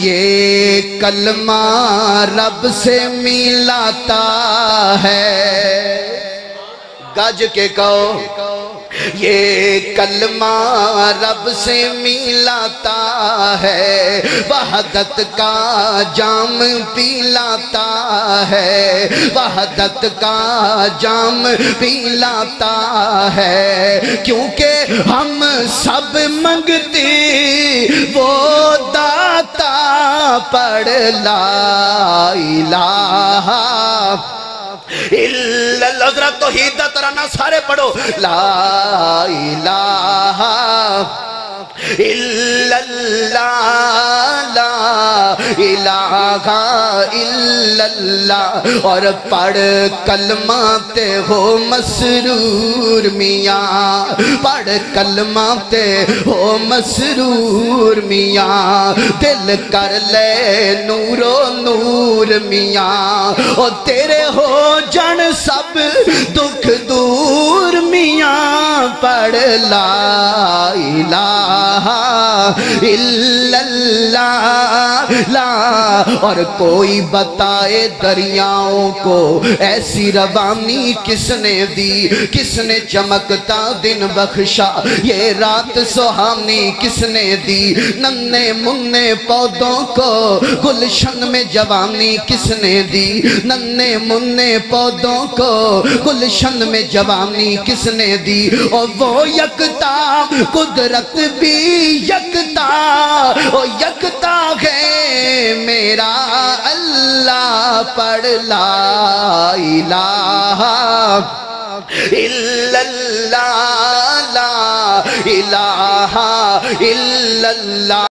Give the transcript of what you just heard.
ये कलमा रब से मिलाता है। गज के कहो, ये कलमा रब से मिलाता है। वहदत का जाम पिलाता है। वहदत का जाम पिलाता है। क्योंकि हम सब मंगते, वो पढ़ ला इलाहा हज़रत तो तरह तराना सारे पढ़ो। ला इल्ला इलाहा इल्लल्लाह। और पढ़ कलमा ते हो मसरूर मियाँ। पढ़ कलमा ते हो मसरूर मियाँ। दिल कर ले नूरो नूर मियाँ। ओ तेरे हो जन सब दुख पढ़ ला ला और कोई बताए दरियाओं को, ऐसी रवानी किसने दी? किसने चमकता दिन बख्शा? ये रात सुहानी किसने दी? नन्ने मुन्ने पौधों को, गुलशन में जवानी किसने दी? नन्ने मुन्ने पौधों को, गुलशन में जवानी किसने दी? और वो यकता, कुदरत भी यकता, ओ यकता है मेरा अल्लाह पढ़ ला इलाहा। इल्लल्लाह, ला इलाहा, इल्लल्लाह।